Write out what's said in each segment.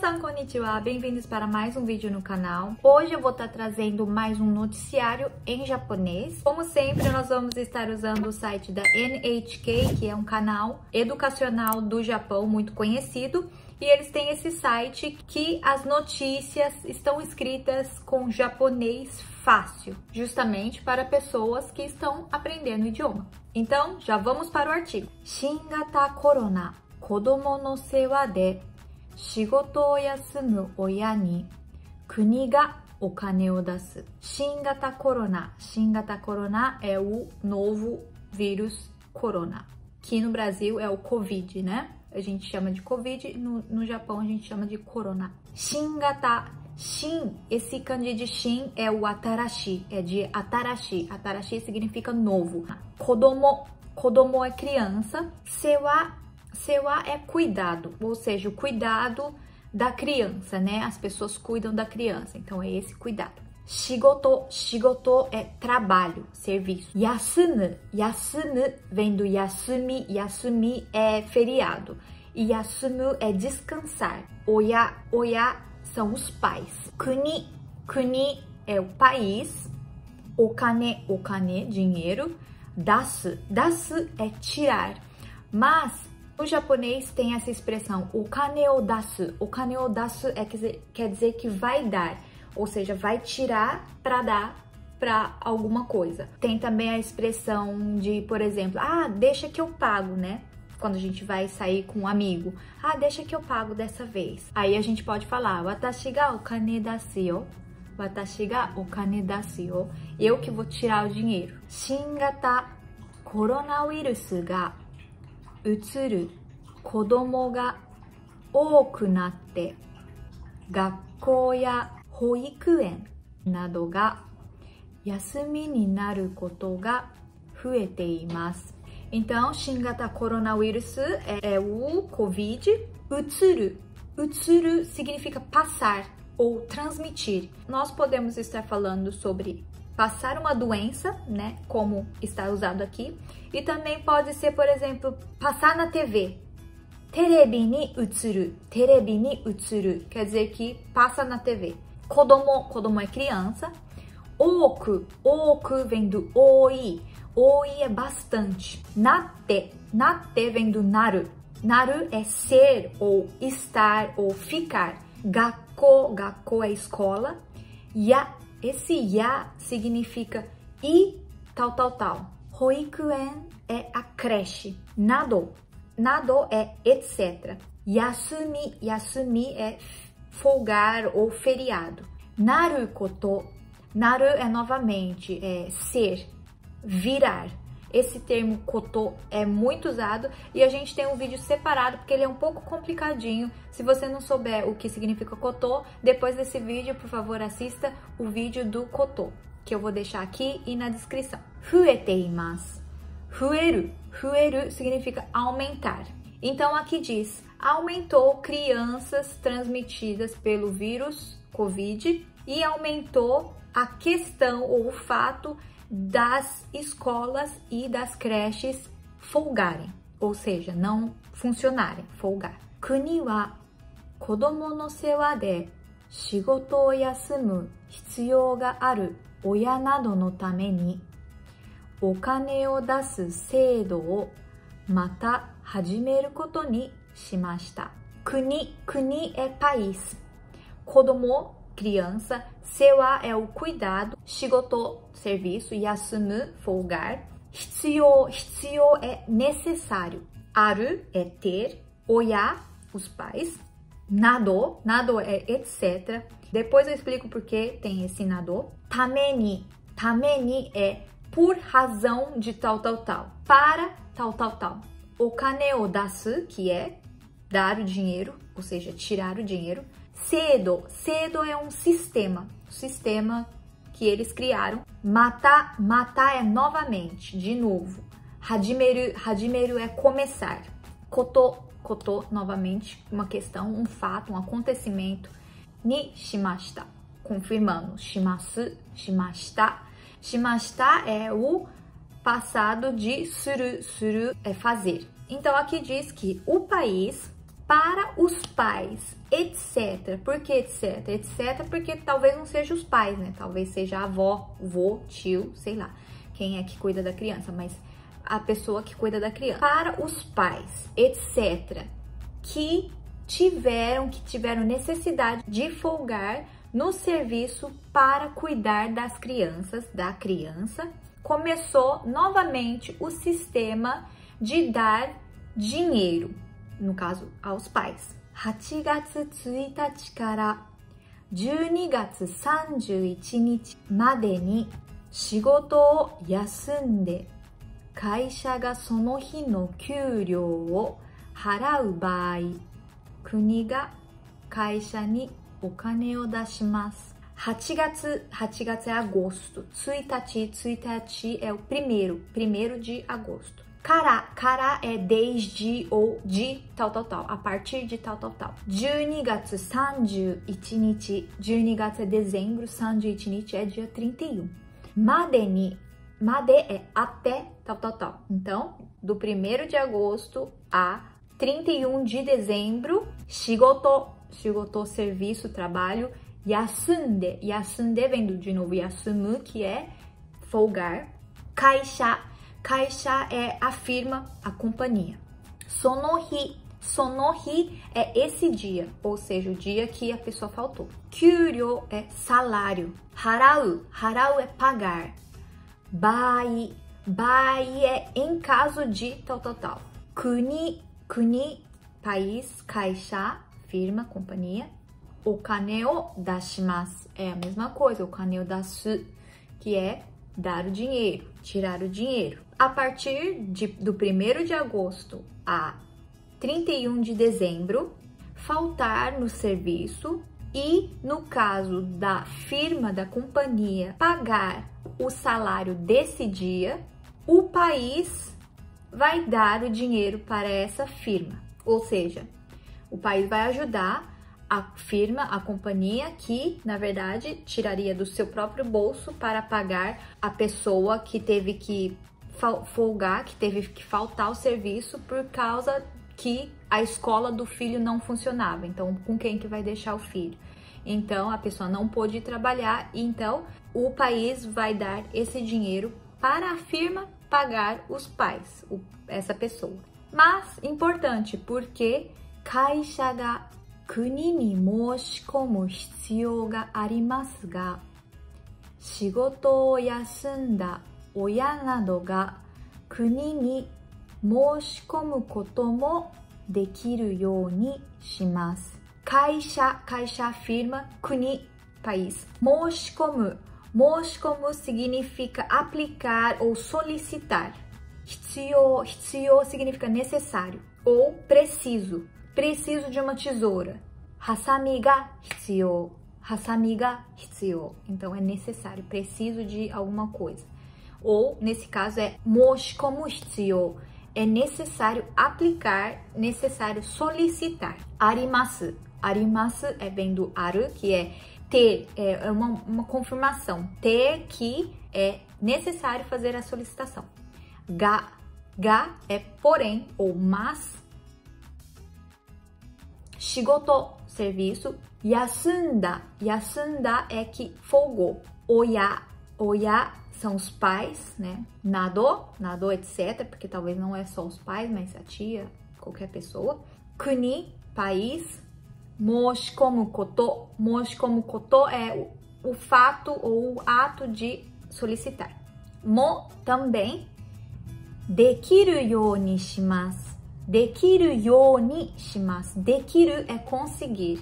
Minasan konnichiwa, bem-vindos para mais um vídeo no canal. Hoje eu vou estar trazendo mais um noticiário em japonês. Como sempre, nós vamos estar usando o site da NHK, que é um canal educacional do Japão muito conhecido. E eles têm esse site que as notícias estão escritas com japonês fácil, justamente para pessoas que estão aprendendo o idioma. Então, já vamos para o artigo. Shingata Corona, kodomo no sewa de 仕事を休む親に国がお金を出す。新型コロナ。新型コロナ é o novo vírus corona. Que no Brasil é o Covid, né? A gente chama de Covid, no, no Japão a gente chama de corona. Shingata. Shin, esse kanji de Shin é o Atarashi, é de Atarashi. Atarashi significa novo. Kodomo, Kodomo é criança. Sewa Sewa é cuidado, ou seja, o cuidado da criança, né? As pessoas cuidam da criança, então é esse cuidado. Shigoto, shigoto é trabalho, serviço. Yasumu, yasumu vem do yasumi, yasumi é feriado. E yasumu é descansar. Oya, oya são os pais. Kuni, kuni é o país. Okane, okane, dinheiro. Dasu, dasu é tirar. Mas o japonês tem essa expressão, o kaneo dasu. O kaneo dasu é, quer dizer que vai dar, ou seja, vai tirar para dar para alguma coisa. Tem também a expressão de, por exemplo, ah, deixa que eu pago, né? Quando a gente vai sair com um amigo. Ah, deixa que eu pago dessa vez. Aí a gente pode falar, watashi ga okane dasu Watashi ga okane dasu Eu que vou tirar o dinheiro. Shingata coronavírus ga 移る子供が多くなって学校や保育園などが休みになることが増えています。Então, Shingata coronavírus é, é o Covid. Utsuru. Utsuru significa passar ou transmitir. Nós podemos estar falando sobre passar uma doença, né, como está usado aqui, e também pode ser, por exemplo, passar na TV. Terebi ni utsuru, terebi ni utsuru, quer dizer que passa na TV. Kodomo, kodomo é criança. Oku, oku vem do oi, oi é bastante. Nate, nate vem do naru. Naru é ser ou estar ou ficar. Gakko, gakko é escola. Ya esse ya significa e tal, tal, tal. Hoikuen é a creche. Nado, nado é etc. Yasumi, yasumi é folgar ou feriado. Naru koto, naru é novamente é ser, virar. Esse termo koto é muito usado e a gente tem um vídeo separado porque ele é um pouco complicadinho. Se você não souber o que significa koto, depois desse vídeo, por favor, assista o vídeo do koto, que eu vou deixar aqui e na descrição. Fueteimasu. Fueru. Fueru significa aumentar. Então aqui diz: aumentou crianças transmitidas pelo vírus COVID e aumentou a questão ou o fato das escolas e das creches folgarem, ou seja, não funcionarem, folgar. Kuni wa kodomo no sewa de shigoto o yasumu hitsuyou ga aru oya nado no tame ni o kane o dasu seido o mata hajimeru koto ni shimashita. Kuni, kuni é país. Kodomo criança, sewa é o cuidado, shigoto, serviço, yasumu, folgar, hitsuyo, hitsuyo é necessário, aru é ter, oya, os pais, nado, nado é etc. Depois eu explico por que tem esse nado. Tameni, tameni é por razão de tal, tal, tal, para tal, tal, tal. O kane o dasu, que é dar o dinheiro, ou seja, tirar o dinheiro. Cedo, cedo é um sistema, sistema que eles criaram. Matar, matar é novamente, de novo. Hadimeru, hadimeru é começar. Koto, koto, novamente, uma questão, um fato, um acontecimento. Ni shimashita, confirmando. Shimasu, shimashita. Shimashita é o passado de suru, suru é fazer. Então aqui diz que o país para os pais, etc. Por que etc? Etc porque talvez não seja os pais, né? Talvez seja a avó, vô, tio, sei lá, quem é que cuida da criança, mas a pessoa que cuida da criança. Para os pais, etc, que tiveram que tiveram necessidade de folgar no serviço para cuidar das crianças, da criança, começou novamente o sistema de dar dinheiro, no caso, aos 8月1日から12月31日までに仕事を休んで会社がその日の給料を払う場合国が会社にお金を出します。8月8月 agosto 1日1日 é o primeiro primeiro de agosto Cara, cara é desde ou de tal, tal, tal, a partir de tal, tal, tal. 12月31日, 12月é dezembro, 31日 é dia 31. Madeni, made é até tal, tal, tal. Então, do 1 de agosto a 31 de dezembro, shigoto, shigoto, serviço, trabalho, yasunde, yasunde vem do, de novo yasumu, que é folgar, kaisha, kaisha é a firma, a companhia, sonohi, sonohi é esse dia, ou seja, o dia que a pessoa faltou, kyuryo é salário, harau, harau é pagar, bai, bai é em caso de tal, tal, tal, kuni, kuni, país, kaisha, firma, companhia, o kaneo dashimasu é a mesma coisa, o kaneo dasu, que é dar o dinheiro, tirar o dinheiro. A partir de, do 1 de agosto a 31 de dezembro, faltar no serviço e, no caso da firma, da companhia, pagar o salário desse dia, o país vai dar o dinheiro para essa firma. Ou seja, o país vai ajudar a firma, a companhia, que na verdade tiraria do seu próprio bolso para pagar a pessoa que teve que folgar, que teve que faltar o serviço por causa que a escola do filho não funcionava. Então, com quem que vai deixar o filho? Então, a pessoa não pôde trabalhar, então o país vai dar esse dinheiro para a firma pagar os pais, essa pessoa. Mas importante, porque Caixa da 国に申し込む必要がありますが、仕事を休んだ親などが国に申し込むこともできるようにします。会社、会社 firma, 国、país. 申し込む、申し込む significa aplicar ou solicitar. 必要、必要 significa necessário ou preciso. Preciso de uma tesoura. Hasami ga hitsuyou. Hasami ga hitsuyou. Então é necessário, preciso de alguma coisa. Ou nesse caso é moshikomu hitsuyou. É necessário aplicar, necessário solicitar. Arimasu. Arimasu é bem do aru, que é ter, é uma, uma confirmação. Ter que é necessário fazer a solicitação. Ga. Ga é porém ou mas Shigoto, serviço. Yasunda. Yasunda é que folgou. Oya. Oya são os pais, né? Nado, nado, etc. Porque talvez não é só os pais, mas a tia, qualquer pessoa. Kuni, país. Moshikomu koto. Moshikomu koto é o, o fato ou o ato de solicitar. Mo, também. Dekiru you ni shimasu. Dekiru yo ni shimasu. Dekiru é conseguir.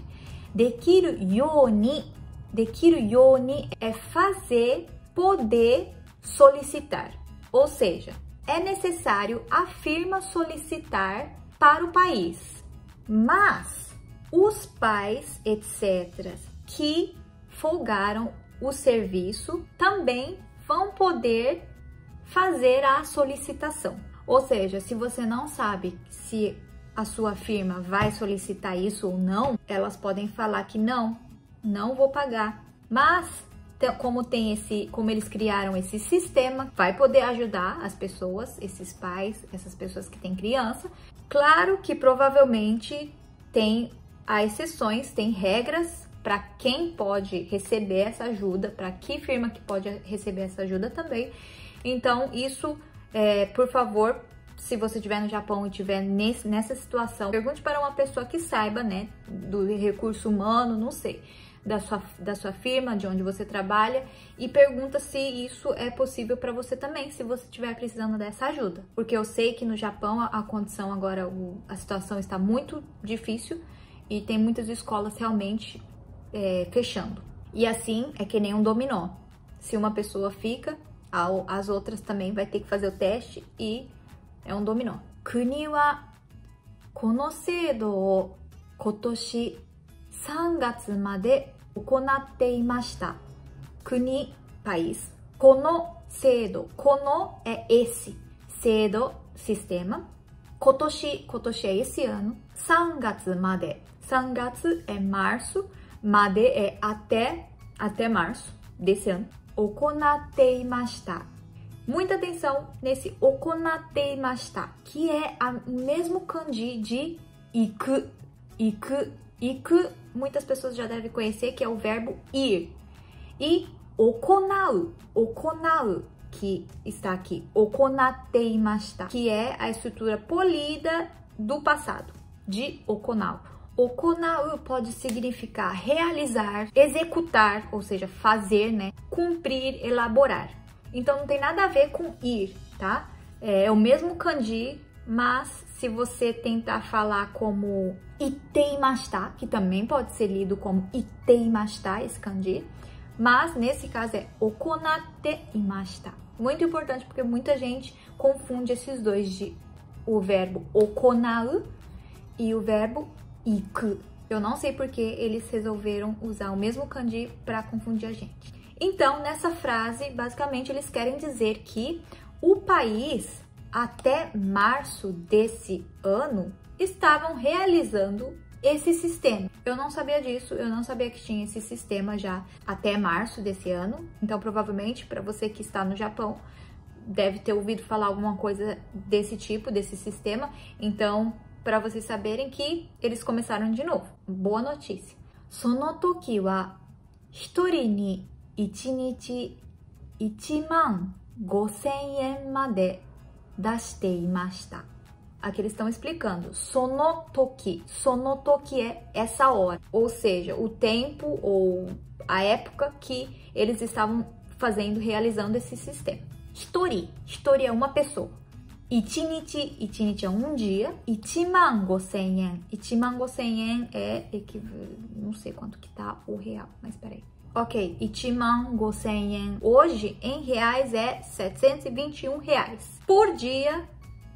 Dekiru yo ni. Dekiru yo ni é fazer, poder solicitar. Ou seja, é necessário a firma solicitar para o país. Mas os pais, etc., que folgaram o serviço também vão poder fazer a solicitação. Ou seja, se você não sabe se a sua firma vai solicitar isso ou não, elas podem falar que não, não vou pagar. Mas como tem esse, como eles criaram esse sistema, vai poder ajudar as pessoas, esses pais, essas pessoas que têm criança. Claro que provavelmente tem as exceções, tem regras para quem pode receber essa ajuda, para que firma que pode receber essa ajuda também. Então, isso, é, por favor, se você estiver no Japão e estiver nessa situação, pergunte para uma pessoa que saiba, né, do recurso humano, não sei, da sua, da sua firma, de onde você trabalha, e pergunta se isso é possível para você também, se você estiver precisando dessa ajuda. Porque eu sei que no Japão a, condição agora, o, a situação está muito difícil e tem muitas escolas realmente é, fechando. E assim é que nem um dominó. Se uma pessoa fica, as outras também vai ter que fazer o teste e é um dominó. 国はこの制度を今年3月まで行っていました。国 país. この制度。この é esse. 制度 sistema. 今年今年 é esse ano. 3月まで。3月 é março. Made é até, até março desse ano. okonateimashita. Muita atenção nesse okonateimashita, que é o mesmo kanji de iku, iku, iku. Muitas pessoas já devem conhecer que é o verbo ir. E okonau, okonau, que está aqui, okonateimashita, que é a estrutura polida do passado, de okonau. Okonau pode significar realizar, executar, ou seja, fazer, né? Cumprir, elaborar. Então não tem nada a ver com ir, tá? É, é o mesmo kanji, mas se você tentar falar como iteimashita, que também pode ser lido como iteimashita, esse kanji, mas nesse caso é okonateimashita. Muito importante porque muita gente confunde esses dois de o verbo okonau e o verbo Eu não sei porque eles resolveram usar o mesmo kanji para confundir a gente. Então, nessa frase, basicamente eles querem dizer que o país até março desse ano estavam realizando esse sistema. Eu não sabia disso, eu não sabia que tinha esse sistema já até março desse ano. Então, provavelmente, para você que está no Japão, deve ter ouvido falar alguma coisa desse tipo, desse sistema. Então, para vocês saberem que eles começaram de novo. Boa notícia. Sonotoki wa hitori ni 1日1万5000円まで出していました。Aqui eles estão explicando. Sonotoki. Sonotoki é essa hora. Ou seja, o tempo ou a época que eles estavam fazendo, realizando esse sistema. Hitori. Hitori é uma pessoa. Ichinichi. Ichinichi é um dia. Ichiman gosen yen. Ichiman gosen yen é... Não sei quanto que tá o real, mas peraí. Ok, Ichiman Gosen Yen. Hoje, em reais, é 721 reais por dia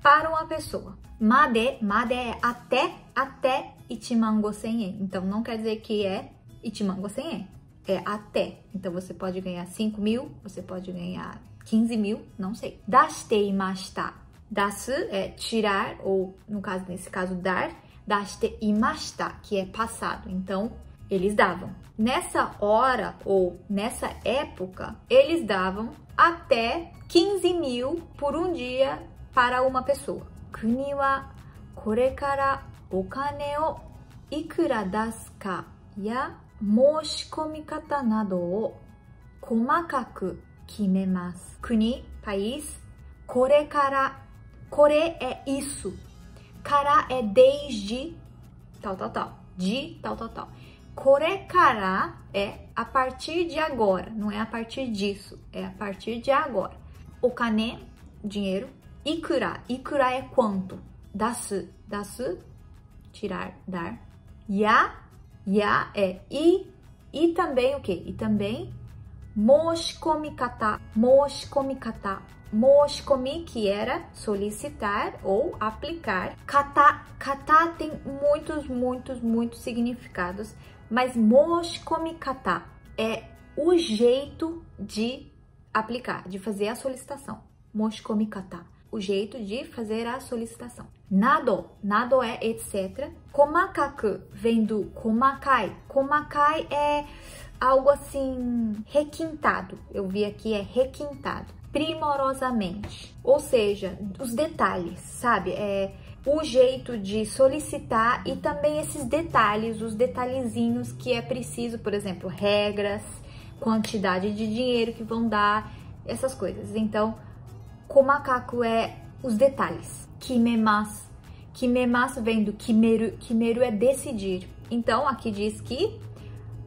para uma pessoa. Made, made é até, até Ichiman Gosen Yen. Então, não quer dizer que é Ichiman Gosen Yen. É até. Então, você pode ganhar 5 mil, você pode ganhar 15 mil, não sei. Dashite imashita. Dasu é tirar, ou no caso, nesse caso, dar. Dashite imashita, que é passado. Então, eles davam. Nessa hora ou nessa época, eles davam até 15 mil por um dia para uma pessoa. Kuni wa kore kara okane o ikura dasu ka ya moshikomikata nado o komakaku kimemasu. Kuni, país, kore kara, kore é isso, kara é desde tal, tal, tal, de tal, tal, tal. Korekara é a partir de agora, não é a partir disso, é a partir de agora. O kane, dinheiro. Ikura, ikura é quanto. Dasu, dasu, tirar, dar. Ya, ya é e. E também o que? E também moshikomikata, moshikomikata. Moshikomi, que era solicitar ou aplicar. Kata, kata tem muitos, muitos, muitos significados mas moshkomikata é o jeito de aplicar, de fazer a solicitação. Moshkomikata, o jeito de fazer a solicitação. Nado, nado é etc. Komakaku vem do komakai. Komakai é algo assim requintado. Eu vi aqui é requintado. Primorosamente. Ou seja, os detalhes, sabe? É o jeito de solicitar e também esses detalhes, os detalhezinhos que é preciso, por exemplo, regras, quantidade de dinheiro que vão dar, essas coisas. Então, com macaco é os detalhes. Kimemas. Kimemas vem do kimeru. Kimeru é decidir. Então, aqui diz que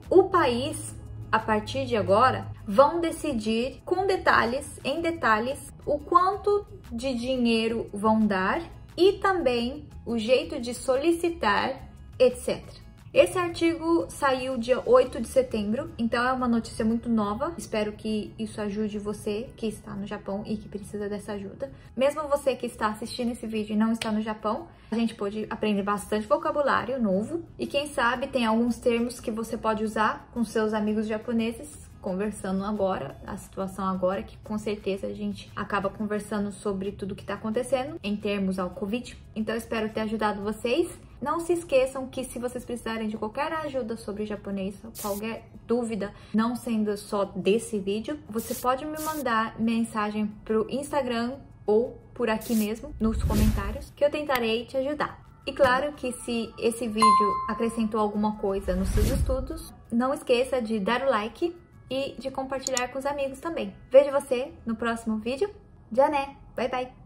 o país, a partir de agora, vão decidir com detalhes, em detalhes, o quanto de dinheiro vão dar e também o jeito de solicitar, etc. Esse artigo saiu dia 8 de setembro, então é uma notícia muito nova. Espero que isso ajude você que está no Japão e que precisa dessa ajuda. Mesmo você que está assistindo esse vídeo e não está no Japão, a gente pode aprender bastante vocabulário novo e quem sabe tem alguns termos que você pode usar com seus amigos japoneses conversando agora, a situação agora, que com certeza a gente acaba conversando sobre tudo que está acontecendo em termos ao Covid. Então, espero ter ajudado vocês. Não se esqueçam que se vocês precisarem de qualquer ajuda sobre japonês, qualquer dúvida, não sendo só desse vídeo, você pode me mandar mensagem pro Instagram ou por aqui mesmo, nos comentários, que eu tentarei te ajudar. E claro que se esse vídeo acrescentou alguma coisa nos seus estudos, não esqueça de dar o like e de compartilhar com os amigos também. Vejo você no próximo vídeo. Já né? Bye bye!